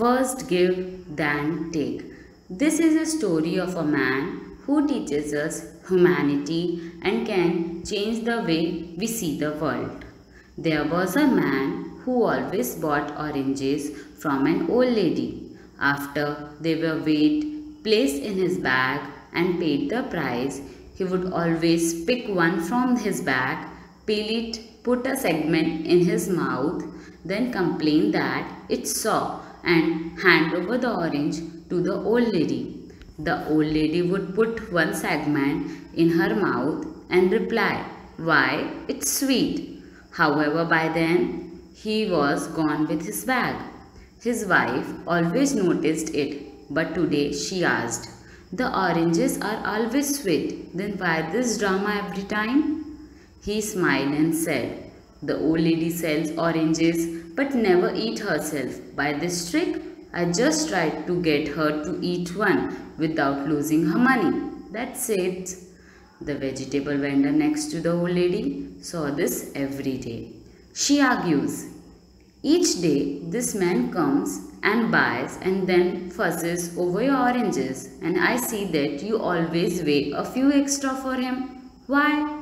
First give, then take. This is a story of a man who teaches us humanity and can change the way we see the world. There was a man who always bought oranges from an old lady. After they were weighed, placed in his bag and paid the price, he would always pick one from his bag, peel it, put a segment in his mouth, then complain that it saw and hand over the orange to the old lady. The old lady would put one segment in her mouth and reply, Why, it's sweet. However, by then he was gone with his bag. His wife always noticed it, but today she asked, The oranges are always sweet, then why this drama every time? He smiled and said, The old lady sells oranges but never eat herself. By this trick, I just tried to get her to eat one without losing her money. That's it. The vegetable vendor next to the old lady saw this every day. She argues, Each day this man comes and buys and then fusses over your oranges and I see that you always weigh a few extra for him. Why?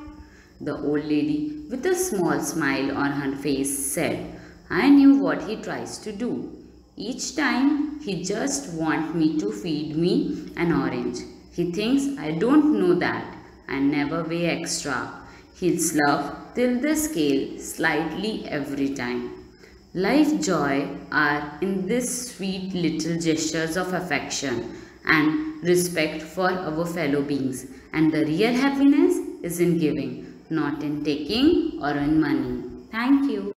The old lady with a small smile on her face said, I knew what he tries to do. Each time he just wants me to feed me an orange. He thinks I don't know that I never weigh extra. He'll slough till the scale slightly every time. Life joy are in these sweet little gestures of affection and respect for our fellow beings and the real happiness is in giving, not in taking or in money. Thank you.